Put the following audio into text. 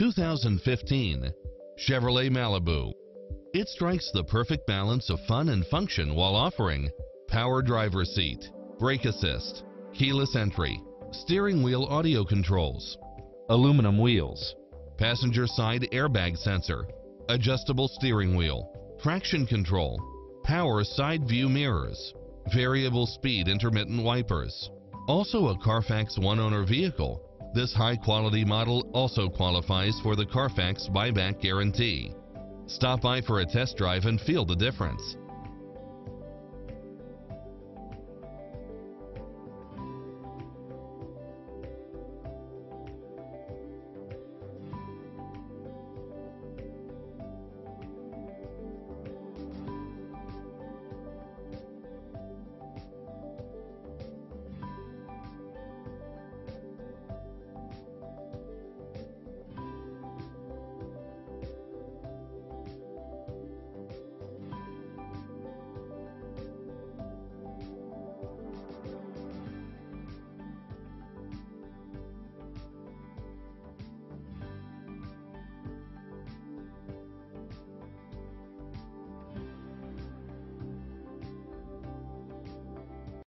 2015 Chevrolet Malibu. It strikes the perfect balance of fun and function while offering power driver seat, brake assist, keyless entry, steering wheel audio controls, aluminum wheels, passenger side airbag sensor, adjustable steering wheel, traction control, power side view mirrors, variable speed intermittent wipers. Also a Carfax one-owner vehicle, this high-quality model also qualifies for the Carfax buyback guarantee. Stop by for a test drive and feel the difference.